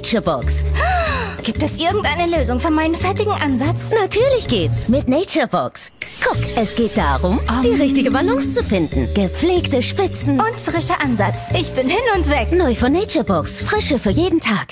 Naturebox. Gibt es irgendeine Lösung für meinen fettigen Ansatz? Natürlich geht's mit Naturebox. Guck, es geht darum, die richtige Balance zu finden. Gepflegte Spitzen. Und frischer Ansatz. Ich bin hin und weg. Neu von Naturebox. Frische für jeden Tag.